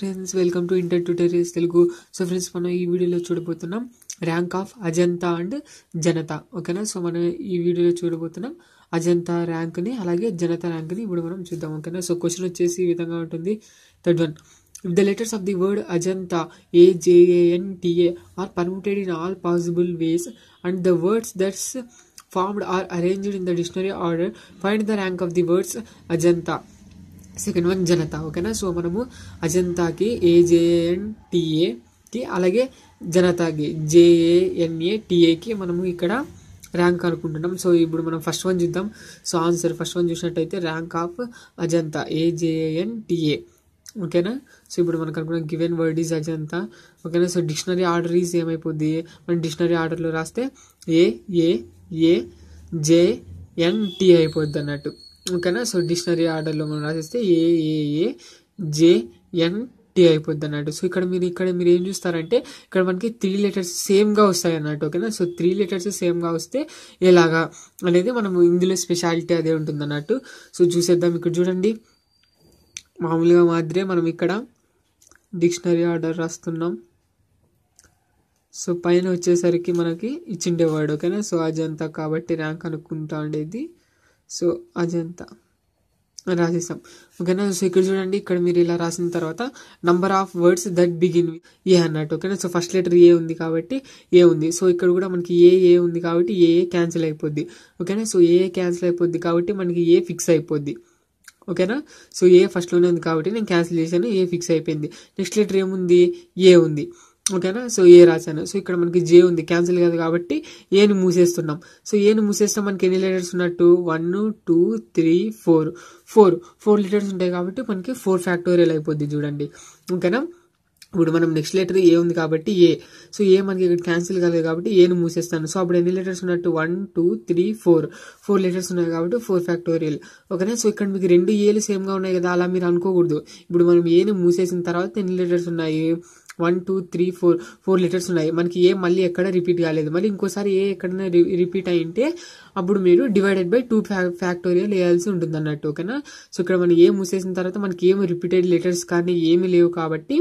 Friends welcome to inter tutorials Telugu so friends మనం ఈ వీడియోలో చూడబోతున్నాం rank of Ajanta and Janata ఓకేనా సో మనం ఈ వీడియోలో చూడబోతున్నాం అజంతా ర్యాంక్ని అలాగే జనతా ర్యాంక్ని ఇప్పుడు మనం చూద్దాం. ఓకేనా సో క్వశ్చన్ వచ్చేసి ఈ విధంగా ఉంటుంది. Third one if the letters of the word Ajanta A J N T A are permitted in all possible ways and the words that's formed are arranged in the dictionary order find the rank of the words Ajanta second one Janata ఓకేనా? So మనము అజంతాకి ఏజేఎన్టీఏకి అలాగే జనతాకి జేఏఎన్ఏ టీఏకి మనము ఇక్కడ rank అనుకుంటున్నాం so ఇప్పుడు మనం first one చూద్దాం. So answer first one చూసినట్టయితే rank of Ajanta A J N T A ఓకేనా? సో ఇప్పుడు మనకు అనుకున్న గివెన్ వర్డ్ ఈజ్ అజంతా ఓకేనా? సో డిక్షనరీ ఆర్డర్ ఈజ్ ఏమైపోద్ది? మనం డిక్షనరీ ఆర్డర్లో రాస్తే ఏ ఏ ఏ జే ఎన్ అయిపోద్ది అన్నట్టు. ఓకేనా? సో డిక్షనరీ ఆర్డర్లో మనం రాసేస్తే ఏ A A J N T అయిపోద్ది అన్నట్టు. సో ఇక్కడ మీరు ఇక్కడ మీరు ఏం చూస్తారంటే ఇక్కడ మనకి త్రీ లెటర్స్ సేమ్గా వస్తాయి అన్నట్టు ఓకేనా? సో త్రీ లెటర్స్ సేమ్గా వస్తే ఎలాగా అనేది మనం ఇందులో స్పెషాలిటీ అదే ఉంటుంది అన్నట్టు. సో చూసేద్దాం. ఇక్కడ చూడండి. మామూలుగా మాదిరే మనం ఇక్కడ డిక్షనరీ ఆర్డర్ రాస్తున్నాం. సో పైన వచ్చేసరికి మనకి ఇచ్చిండే వర్డ్ ఓకేనా? సో అజంతా కాబట్టి ర్యాంక్ అనుకుంటా ఉండేది. సో అజంతా రాసేసాం. ఓకేనా? సో ఇక్కడ చూడండి ఇక్కడ మీరు ఇలా రాసిన తర్వాత number of words that begin A అన్నట్టు ఓకేనా? సో ఫస్ట్ లెటర్ ఏ ఉంది కాబట్టి ఏ ఉంది. సో ఇక్కడ కూడా మనకి ఏ ఏ ఉంది కాబట్టి ఏ ఏ క్యాన్సిల్ అయిపోద్ది. ఓకేనా? సో ఏ క్యాన్సిల్ అయిపోద్ది కాబట్టి మనకి ఏ ఫిక్స్ అయిపోద్ది. ఓకేనా? సో ఏ ఫస్ట్లోనే ఉంది కాబట్టి నేను క్యాన్సిల్ చేశాను ఏ ఫిక్స్ అయిపోయింది. నెక్స్ట్ లెటర్ ఏముంది? ఏ ఉంది. ఓకేనా సో ఏ రాశాను. సో ఇక్కడ మనకి జే ఉంది. క్యాన్సిల్ కాదు కాబట్టి ఏని మూసేస్తున్నాం. సో ఏని మూసేస్తే మనకి ఎన్ని లీటర్స్ ఉన్నట్టు? One two three four four four letters ఉంటాయి కాబట్టి మనకి ఫోర్ ఫ్యాక్టోరియల్ అయిపోద్ది చూడండి. ఓకేనా? ఇప్పుడు మనం నెక్స్ట్ లెటర్ ఏ ఉంది కాబట్టి ఏ సో ఏ మనకి ఇక్కడ క్యాన్సిల్ కాలేదు కాబట్టి ఏను మూసేస్తాను. సో అప్పుడు ఎన్ని లెటర్స్ ఉన్నట్టు? One two three four four letters ఉన్నాయి కాబట్టి ఫోర్ ఫ్యాక్టోరియల్ ఓకేనా? సో ఇక్కడ మీకు రెండు ఏలు సేమ్గా ఉన్నాయి కదా? అలా మీరు అనుకోకూడదు. ఇప్పుడు మనం ఏను మూసేసిన తర్వాత ఎన్ని లెటర్స్ ఉన్నాయి? One two three four four letters ఉన్నాయి. మనకి ఏ మళ్ళీ ఎక్కడ రిపీట్ కాలేదు. మళ్ళీ ఇంకోసారి ఏ ఎక్కడైనా రిపీట్ అయింటే అప్పుడు మీరు డివైడెడ్ బై టూ ఫ్యాక్టోరియల్ వేయాల్సి ఉంటుంది అన్నట్టు ఓకేనా? సో ఇక్కడ మనం ఏ మూసేసిన తర్వాత మనకి ఏమి రిపీటెడ్ లెటర్స్ కానీ ఏమి లేవు కాబట్టి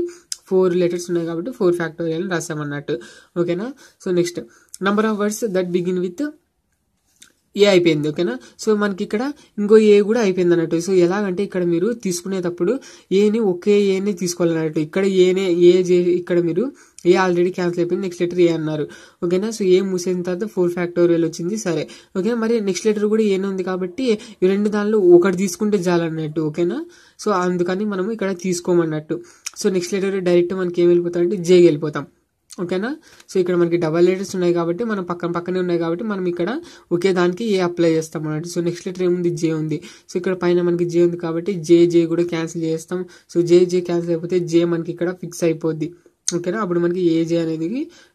ఫోర్ లెటర్స్ ఉన్నాయి కాబట్టి ఫోర్ ఫ్యాక్టోరియల్ రాసామన్నట్టు ఓకేనా? So next number of words that begin with A అయిపోయింది ఓకేనా? సో మనకి ఇక్కడ ఇంకో ఏ కూడా అయిపోయింది అన్నట్టు. సో ఎలాగంటే ఇక్కడ మీరు తీసుకునేటప్పుడు ఏని ఒకే ఏని తీసుకోవాలన్నట్టు. ఇక్కడ ఏనే ఏ ఇక్కడ మీరు ఏ ఆల్రెడీ క్యాన్సిల్ అయిపోయింది నెక్స్ట్ లెటర్ ఏ అన్నారు. ఓకేనా? సో ఏ మూసేసిన తర్వాత ఫోర్ ఫ్యాక్టోరియల్ వచ్చింది సరే. ఓకే మరి నెక్స్ట్ లెటర్ కూడా ఏనే ఉంది కాబట్టి ఈ రెండు దానిలో ఒకటి తీసుకుంటే చాలన్నట్టు ఓకేనా? సో అందుకని మనం ఇక్కడ తీసుకోమన్నట్టు. సో నెక్స్ట్ లెటర్ డైరెక్ట్ మనకి ఏం వెళ్ళిపోతాం అంటే జేకి వెళ్ళిపోతాం. ఓకేనా? సో ఇక్కడ మనకి డబల్ లెటర్స్ ఉన్నాయి కాబట్టి మనం పక్కన పక్కనే ఉన్నాయి కాబట్టి మనం ఇక్కడ ఒకే దానికి ఏ అప్లై చేస్తాం అన్నట్టు. సో నెక్స్ట్ లెటర్ ఏముంది? జే ఉంది. సో ఇక్కడ పైన మనకి జే ఉంది కాబట్టి జే జే కూడా క్యాన్సిల్ చేస్తాం. సో జే జే క్యాన్సిల్ అయిపోతే జే మనకి ఇక్కడ ఫిక్స్ అయిపోద్ది. ఓకేనా? అప్పుడు మనకి ఏజే అనేది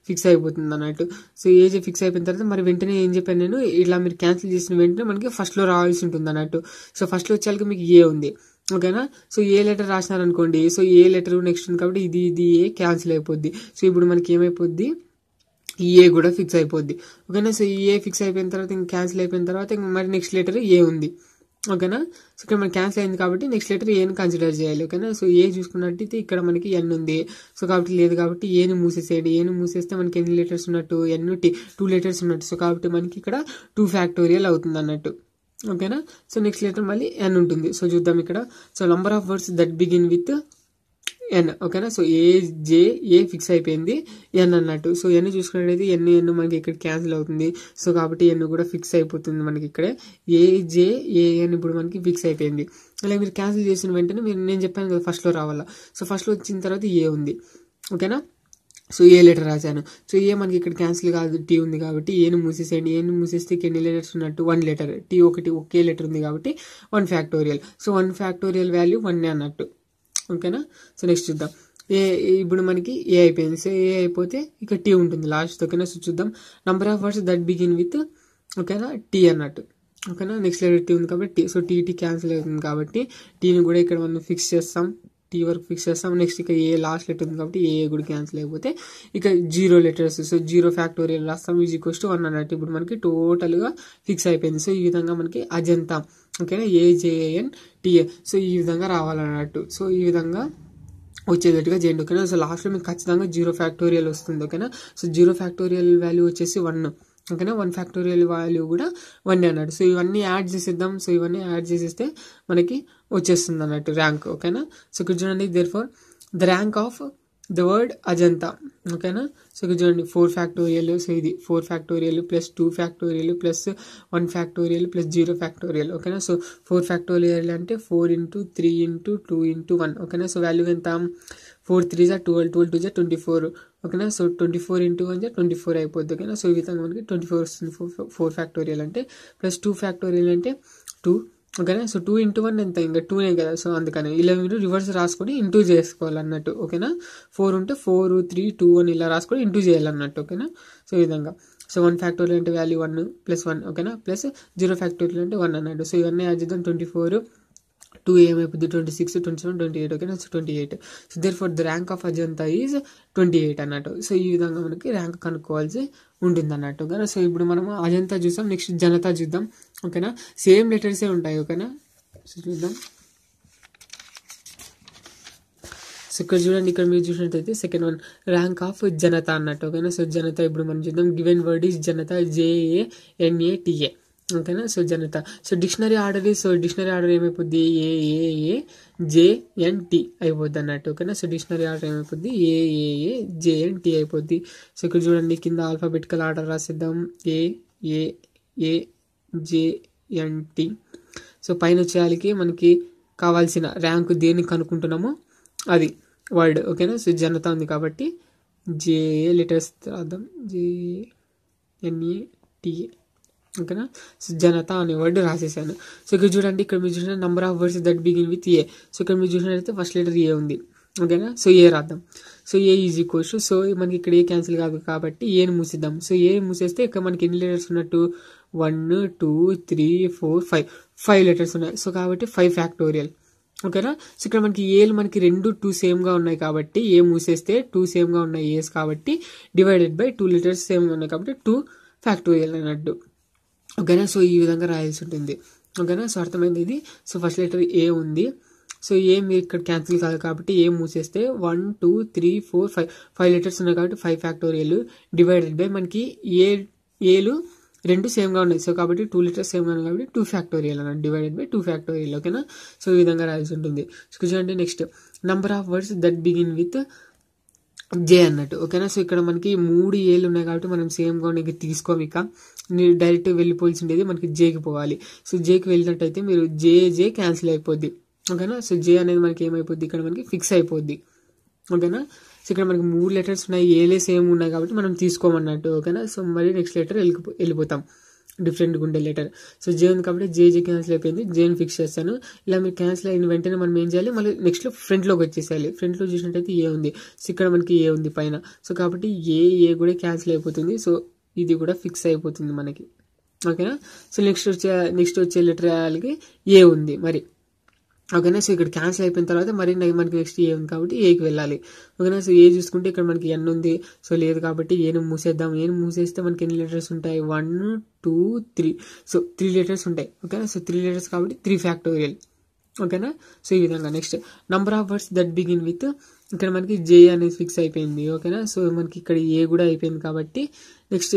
ఫిక్స్ అయిపోతుంది అన్నట్టు. సో ఏజే ఫిక్స్ అయిపోయిన తర్వాత మరి వెంటనే ఏం చెప్పాను నేను? ఇలా మీరు క్యాన్సిల్ చేసిన వెంటనే మనకి ఫస్ట్లో రావాల్సి ఉంటుంది అన్నట్టు. సో ఫస్ట్లో వచ్చేసరికి మీకు ఏ ఉంది. ఓకేనా? సో ఏ లెటర్ రాసినారనుకోండి సో ఏ లెటర్ నెక్స్ట్ ఉంది కాబట్టి ఇది ఇది ఏ క్యాన్సిల్ అయిపోద్ది. సో ఇప్పుడు మనకి ఏమైపోద్ది ఈ ఏ కూడా ఫిక్స్ అయిపోద్ది. ఓకేనా? సో ఈ ఏ ఫిక్స్ అయిపోయిన తర్వాత ఇంక క్యాన్సిల్ అయిపోయిన తర్వాత ఇంక మరి నెక్స్ట్ లెటర్ ఏ ఉంది? ఓకేనా? సో ఇక్కడ మనకి క్యాన్సిల్ అయింది కాబట్టి నెక్స్ట్ లెటర్ ఏని కన్సిడర్ చేయాలి. ఓకేనా? సో ఏ చూసుకున్నట్టయితే ఇక్కడ మనకి ఎన్ ఉంది. సో కాబట్టి లేదు కాబట్టి ఏని మూసేసేయండి. ఏని మూసేస్తే మనకి ఎన్ని లెటర్స్ ఉన్నట్టు? ఎన్ టీ టూ లెటర్స్ ఉన్నట్టు. సో కాబట్టి మనకి ఇక్కడ టూ ఫ్యాక్టోరియల్ అవుతుంది అన్నట్టు. ఓకేనా? సో నెక్స్ట్ లెటర్ మళ్ళీ ఎన్ ఉంటుంది. సో చూద్దాం ఇక్కడ. So number of words that begin with N ఓకేనా? సో ఏ జే ఏ ఫిక్స్ అయిపోయింది. ఎన్ అన్నట్టు. సో ఎన్ చూసుకున్నట్టయితే ఎన్ ఎన్ మనకి ఇక్కడ క్యాన్సిల్ అవుతుంది. సో కాబట్టి ఎన్ కూడా ఫిక్స్ అయిపోతుంది మనకి ఇక్కడే. ఏ జే ఏ ఎన్ ఇప్పుడు మనకి ఫిక్స్ అయిపోయింది. అలాగే మీరు క్యాన్సిల్ చేసిన వెంటనే మీరు నేను చెప్పాను కదా ఫస్ట్లో రావాలా. సో ఫస్ట్లో వచ్చిన తర్వాత ఏ ఉంది. ఓకేనా? సో ఏ లెటర్ రాశాను. సో ఏ మనకి ఇక్కడ క్యాన్సిల్ కాదు టీ ఉంది కాబట్టి ఏను మూసేసేయండి. ఏను మూసేస్తే ఎన్ని లెటర్స్ ఉన్నట్టు? One letter. టీ ఒకటి ఒకే లెటర్ ఉంది కాబట్టి one factorial. So one factorial value one అన్నట్టు. ఓకేనా? సో నెక్స్ట్ చూద్దాం. ఏ ఇప్పుడు మనకి ఏ అయిపోయింది? సో ఏ అయిపోతే ఇక టీ ఉంటుంది లాస్ట్. ఓకేనా? సో చూద్దాం. Number of words that begin with ఓకేనా? టీ అన్నట్టు. ఓకేనా? నెక్స్ట్ లెటర్ టీ ఉంది కాబట్టి సో టీ టీ క్యాన్సిల్ అవుతుంది కాబట్టి టీని కూడా ఇక్కడ మనం ఫిక్స్ చేస్తాం. టీ వరకు ఫిక్స్ చేస్తాం. నెక్స్ట్ ఇక ఏ లాస్ట్ లెటర్ ఉంది కాబట్టి ఏ కూడా క్యాన్సిల్ అయిపోతే ఇక zero letters so zero factorial రాస్తాం. ఈజ్ ఈక్వల్స్ టు వన్ అన్నట్టు ఇప్పుడు మనకి టోటల్గా ఫిక్స్ అయిపోయింది. సో ఈ విధంగా మనకి అజంతా ఓకేనా ఏజేఎన్ టీఏ సో ఈ విధంగా రావాలన్నట్టు. సో ఈ విధంగా వచ్చేటట్టుగా చేయండి ఓకేనా సో లాస్ట్లో మీకు ఖచ్చితంగా జీరో ఫ్యాక్టోరియల్ వస్తుంది ఓకేనా సో జీరో ఫ్యాక్టోరియల్ వాల్యూ వచ్చేసి వన్ ఓకేనా? వన్ ఫ్యాక్టోరియల్ వాల్యూ కూడా వన్ అన్నాడు. సో ఇవన్నీ యాడ్ చేసేద్దాం. సో ఇవన్నీ యాడ్ చేసేస్తే మనకి వచ్చేస్తుంది అన్నట్టు ర్యాంక్ ఓకేనా? సో ఇక్కడ చూడండి. Therefore the rank of the word Ajanta ఓకేనా సో ఇక్కడ చూడండి ఫోర్ ఫ్యాక్టోరియల్ సో ఇది four factorial plus two factorial plus one factorial plus zero factorial ఓకేనా సో ఫోర్ ఫ్యాక్టోరియల్ అంటే four into three into two into one ఓకేనా so value ఎంత? Four three జా twelve twelve two జా twenty four ఓకేనా so twenty four into one జా twenty four అయిపోద్ది ఓకేనా సో ఈ విధంగా మనకి ట్వంటీ ఫోర్ వస్తుంది ఫోర్ ఫోర్ ఫ్యాక్టోరియల్ అంటే ప్లస్ టూ ఫ్యాక్టోరియల్ అంటే టూ ఓకేనా? సో టూ ఇంటూ వన్ ఎంత ఇంకా టూనే కదా. సో అందుకని ఇలా మీరు రివర్స్ రాసుకొని ఇంటూ చేసుకోవాలి అన్నట్టు ఓకేనా? ఫోర్ ఉంటే ఫోర్ త్రీ టూ అని ఇలా రాసుకొని ఇంటూ చేయాలన్నట్టు ఓకేనా? సో ఈ విధంగా. సో వన్ ఫ్యాక్టోరియల్ అంటే వాల్యూ వన్ ప్లస్ వన్ ఓకేనా? ప్లస్ జీరో ఫ్యాక్టోరియల్ అంటే వన్ అన్నట్టు. సో ఇవన్నీ యాడ్ చేద్దాం. Twenty four two ఏమైపోద్ది twenty six twenty seven twenty eight ఓకేనా? So twenty eight so therefore the rank of Ajanta is twenty eight అన్నట్టు. So ఈ విధంగా మనకి ర్యాంక్ కనుక్కోవాల్సి ఉంటుంది అన్నట్టు ఓకేనా? సో ఇప్పుడు మనం అజంతా చూసాం. నెక్స్ట్ జనతా చూద్దాం. ఓకేనా? సేమ్ లెటర్సే ఉంటాయి ఓకేనా? సో చూద్దాం. సో ఇక్కడ చూడండి ఇక్కడ మీరు చూసినట్టయితే second one rank of Janata అన్నట్టు ఓకేనా? సో జనతా ఇప్పుడు మనం చూద్దాం. Given word is Janata J A N A T A ఓకేనా? So Janata so dictionary order so dictionary order ఏమైపోద్ది? A A A J N T అయిపోద్ది అన్నట్టు ఓకేనా? So dictionary order ఏమైపోద్ది? A A A J N T అయిపోద్ది. So ఇక్కడ చూడండి కింద alphabetical order రాసిద్దాం. A A A J N T. So పైన వచ్చేయాలకి మనకి కావాల్సిన ర్యాంక్ దేనికి కనుక్కుంటున్నామో అది వర్డ్ ఓకేనా? సో జనత ఉంది కాబట్టి జే లెటర్స్ రాద్దాం. జే టీఏ ఓకేనా? సో జనత అనే వర్డ్ రాసేసాను. సో ఇక్కడ చూడండి ఇక్కడ మీరు చూసిన number of words that begin with A so ఇక్కడ మీరు చూసినట్లయితే ఫస్ట్ లెటర్ ఏ ఉంది. ఓకేనా? సో ఏ రాద్దాం. So A is equals so మనకి ఇక్కడ ఏ క్యాన్సిల్ కాదు కాబట్టి ఏని మూసిద్దాం. సో ఏ మూసేస్తే ఇక్కడ మనకి ఎన్ని లెటర్స్ ఉన్నట్టు? One two three four five. Five letters ఉన్నాయి. సో కాబట్టి ఫైవ్ ఫ్యాక్టోరియల్. ఓకేనా? సో ఇక్కడ మనకి ఏలు మనకి రెండు టూ సేమ్గా ఉన్నాయి కాబట్టి ఏ మూసేస్తే టూ సేమ్గా ఉన్నాయి ఏస్ కాబట్టి డివైడెడ్ బై టూ లీటర్స్ సేమ్గా ఉన్నాయి కాబట్టి టూ ఫ్యాక్టోరియల్ అన్నట్టు. ఓకేనా? సో ఈ విధంగా రాయాల్సి ఉంటుంది. ఓకేనా? సో అర్థమైంది ఇది? సో ఫస్ట్ లెటర్ ఏ ఉంది? సో ఏ మీరు ఇక్కడ క్యాన్సిల్ కాదు కాబట్టి A మూసేస్తే one two three four five. Five letters ఉన్నాయి కాబట్టి ఫైవ్ ఫ్యాక్టోరియల్ డివైడెడ్ బై మనకి ఏ ఏలు రెండు సేమ్గా ఉన్నాయి. సో కాబట్టి టూ లీటర్స్ సేమ్గా ఉన్నాయి కాబట్టి టూ ఫ్యాక్టోరియల్ అన్నట్టు డివైడెడ్ బై టూ ఫ్యాక్టోరియల్ ఓకేనా సో ఈ విధంగా రాయాల్సి ఉంటుంది. సో చూడండి next number of words that begin with J అన్నట్టు ఓకేనా సో ఇక్కడ మనకి మూడు ఏళ్ళు ఉన్నాయి కాబట్టి మనం సేమ్గా ఉన్నాయి తీసుకోము ఇక. డైరెక్ట్ వెళ్ళిపోవాల్సి ఉండేది మనకి జేకి పోవాలి. సో జేకి వెళ్ళినట్టయితే మీరు జే జే క్యాన్సిల్ అయిపోద్ది ఓకేనా సో జే అనేది మనకి ఏమైపోద్ది? ఇక్కడ మనకి ఫిక్స్ అయిపోద్ది ఓకేనా సో ఇక్కడ మనకి మూడు లెటర్స్ ఉన్నాయి. ఏలే సేమ్ ఉన్నాయి కాబట్టి మనం తీసుకోమన్నట్టు ఓకేనా? సో మరి నెక్స్ట్ లెటర్ వెళ్ళిపో వెళ్ళిపోతాం. డిఫరెంట్గా ఉండే లెటర్ సో జే ఉంది కాబట్టి జే జే క్యాన్సిల్ అయిపోయింది. జేని ఫిక్స్ చేస్తాను. ఇలా మీరు క్యాన్సిల్ అయిన వెంటనే మనం ఏం చేయాలి? మళ్ళీ నెక్స్ట్లో ఫ్రంట్లోకి వచ్చేసేయాలి. ఫ్రంట్లో చూసినట్టయితే ఏ ఉంది. సో ఇక్కడ మనకి ఏ ఉంది పైన. సో కాబట్టి ఏ ఏ కూడా క్యాన్సిల్ అయిపోతుంది. సో ఇది కూడా ఫిక్స్ అయిపోతుంది మనకి. ఓకేనా? సో నెక్స్ట్ వచ్చే నెక్స్ట్ వచ్చే లెటర్ వాళ్ళకి ఏ ఉంది. మరి ఓకేనా? సో ఇక్కడ క్యాన్సిల్ అయిపోయిన తర్వాత మరి మనకి నెక్స్ట్ ఏ ఉంది కాబట్టి ఏకి వెళ్ళాలి. ఓకేనా? సో ఏ చూసుకుంటే ఇక్కడ మనకి ఎన్ ఉంది. సో లేదు కాబట్టి ఏను మూసేద్దాం. ఏను మూసేస్తే మనకి ఎన్ని లెటర్స్ ఉంటాయి? One two three so three letters ఉంటాయి. ఓకేనా? సో త్రీ లెటర్స్ కాబట్టి త్రీ ఫ్యాక్టోరియల్ ఓకేనా? సో ఈ విధంగా next number of words that begin with ఇక్కడ మనకి జే అనేది ఫిక్స్ అయిపోయింది. ఓకేనా? సో మనకి ఇక్కడ ఏ కూడా అయిపోయింది కాబట్టి నెక్స్ట్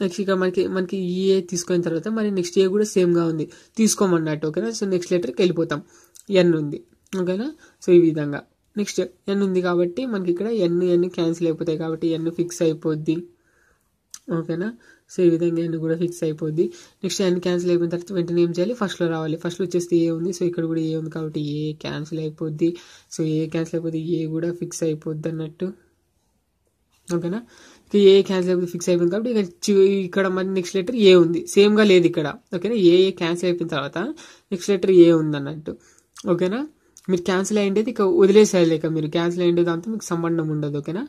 నెక్స్ట్ ఇక్కడ మనకి మనకి ఈఏ తీసుకున్న తర్వాత మరి నెక్స్ట్ ఏ కూడా సేమ్గా ఉంది. తీసుకోమన్నట్టు. ఓకేనా? సో నెక్స్ట్ లెటర్కి వెళ్ళిపోతాం. ఎన్ ఉంది. ఓకేనా సో ఈ విధంగా. నెక్స్ట్ ఎన్ ఉంది కాబట్టి మనకి ఇక్కడ ఎన్ ఎన్ క్యాన్సిల్ అయిపోతాయి కాబట్టి ఎన్ ఫిక్స్ అయిపోద్ది. ఓకేనా సో ఈ విధంగా ఎన్ కూడా ఫిక్స్ అయిపోద్ది. నెక్స్ట్ ఎన్ క్యాన్సిల్ అయిపోయిన తర్వాత వెంటనే ఏం చేయాలి? ఫస్ట్లో రావాలి. ఫస్ట్లో వచ్చేస్తే ఏ ఉంది. సో ఇక్కడ కూడా ఏ ఉంది కాబట్టి ఏ క్యాన్సిల్ అయిపోద్ది. సో ఏ క్యాన్సిల్ అయిపోద్ది ఏ కూడా ఫిక్స్ అయిపోద్ది అన్నట్టు. ఓకేనా ఇక ఏ క్యాన్సిల్ అయిపోతే ఫిక్స్ అయిపోయింది కాబట్టి ఇక ఇక్కడ మరి నెక్స్ట్ లెటర్ ఏ ఉంది. సేమ్గా లేదు ఇక్కడ. ఓకేనా ఏ ఏ క్యాన్సిల్ అయిపోయిన తర్వాత నెక్స్ట్ లెటర్ ఏ ఉంది అన్నట్టు. ఓకేనా? మీరు క్యాన్సిల్ అయ్యేది ఇక వదిలేసేయాలి ఇక మీరు. క్యాన్సిల్ అయ్యేది అంతా మీకు సంబంధం ఉండదు ఓకేనా?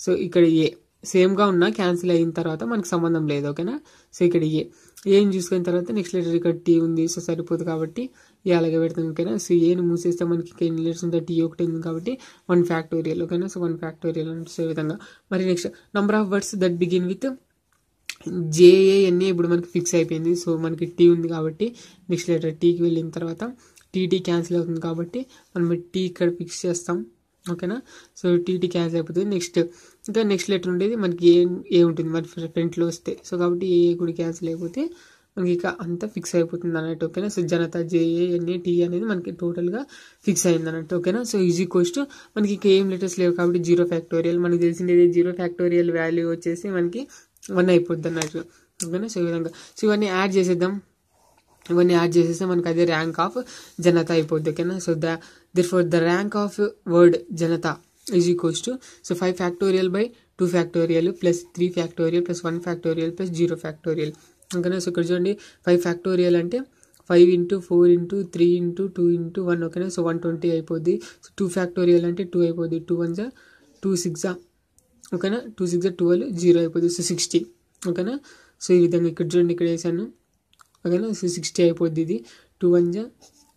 సో ఇక్కడ ఏ. సేమ్గా ఉన్నా క్యాన్సిల్ అయిన తర్వాత మనకి సంబంధం లేదు ఓకేనా? సో ఇక్కడ ఏ. ఏం చూసుకున్న తర్వాత నెక్స్ట్ లెటర్ ఇక్కడ టీ ఉంది సో సరిపోదు కాబట్టి ఏ అలాగే పెడతాం ఓకేనా? సో ఏను మూసేస్తే మనకి ఎన్ని లెటర్స్ ఉంటాయి? టీ ఒకటి ఉంది కాబట్టి వన్ ఫ్యాక్టోరియల్ ఓకేనా? సో వన్ ఫ్యాక్టోరియల్ అంటే సో విధంగా. మరి next number of words that begin with J A N A ఇప్పుడు మనకి ఫిక్స్ అయిపోయింది. సో మనకి టీ ఉంది కాబట్టి నెక్స్ట్ లెటర్ టీకి వెళ్ళిన తర్వాత టీటీ క్యాన్సిల్ అవుతుంది కాబట్టి మనం టీ ఇక్కడ ఫిక్స్ చేస్తాం. ఓకేనా సో టీటీ క్యాన్సిల్ అయిపోతుంది. నెక్స్ట్ ఇంకా నెక్స్ట్ లెటర్ ఉండేది మనకి ఏ ఏ ఉంటుంది. మరి ఫ్రంట్లో వస్తే. సో కాబట్టి ఏ కూడా క్యాన్సిల్ అయిపోతే మనకి ఇక అంతా ఫిక్స్ అయిపోతుంది అన్నట్టు. ఓకేనా సో జనతా జేఏఎన్ఏ టీ అనేది మనకి టోటల్గా ఫిక్స్ అయింది అన్నట్టు. ఓకేనా సో ఈజీ కోస్ట్ మనకి ఇక ఏం లెటర్స్ లేవు కాబట్టి జీరో ఫ్యాక్టోరియల్ మనకి తెలిసింది జీరో ఫ్యాక్టోరియల్ వాల్యూ వచ్చేసి మనకి వన్ అయిపోద్ది అన్నట్టు. ఓకేనా సో ఈ విధంగా. సో ఇవన్నీ యాడ్ చేసేద్దాం. ఇవన్నీ యాడ్ చేసేస్తే మనకు అదే ర్యాంక్ ఆఫ్ జనత అయిపోద్ది ఓకేనా? So the therefore the rank of word Janata is equals to so five factorial by two factorial plus three factorial plus one factorial plus zero factorial ఓకేనా? So ఇక్కడ చూడండి ఫైవ్ ఫ్యాక్టోరియల్ అంటే five into four into three into two into one ఓకేనా? So one twenty అయిపోద్ది. So two factorial అంటే two అయిపోద్ది. Two one జా two six ఓకేనా? టూ సిక్స్ ట్వెల్వ్ జీరో అయిపోద్ది. సో సిక్స్టీ ఓకేనా? సో ఈ విధంగా ఇక్కడ చూడండి ఇక్కడ వేసాను. ఓకేనా? సిక్స్టీ అయిపోద్ది ఇది. టూ వన్ జా?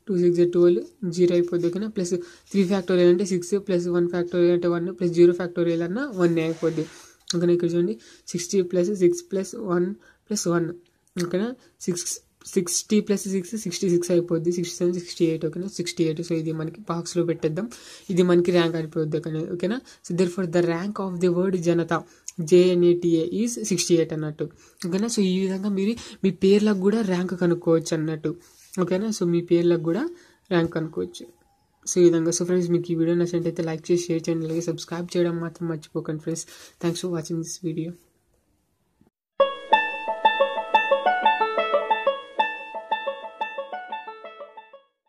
టూ సిక్స్ ట్వెల్వ్ జీరో అయిపోద్ది ఓకేనా? ప్లస్ త్రీ ఫ్యాక్టోరియల్ అంటే సిక్స్ ప్లస్ వన్ ఫ్యాక్టోరియల్ అంటే వన్ ప్లస్ జీరో ఫ్యాక్టోరియల్ అన్న వన్ అయిపోద్ది. ఓకేనా? ఇక్కడ చూడండి. Sixty plus six plus one plus one ఓకేనా? Six sixty plus six sixty six అయిపోద్ది. సిక్స్టీ సెవెన్ సిక్స్టీ ఎయిట్ ఓకేనా? సిక్స్టీ ఎయిట్ సో ఇది మనకి బాక్స్లో పెట్టేద్దాం. ఇది మనకి ర్యాంక్ అయిపోద్ది ఓకేనా? ఓకేనా? So therefore the rank of the word Janata. J N A T A is sixty eight అన్నట్టు. ఓకేనా సో ఈ విధంగా మీరు మీ పేర్లకు కూడా ర్యాంక్ కనుక్కోవచ్చు అన్నట్టు. ఓకేనా సో మీ పేర్లకు కూడా ర్యాంక్ కనుక్కోవచ్చు. సో ఈ విధంగా. సో ఫ్రెండ్స్ మీకు ఈ వీడియో నచ్చినట్టయితే లైక్ చేసి షేర్ చేయండి. అలాగే సబ్స్క్రైబ్ చేయడం మాత్రం మర్చిపోకండి friends thanks for watching this video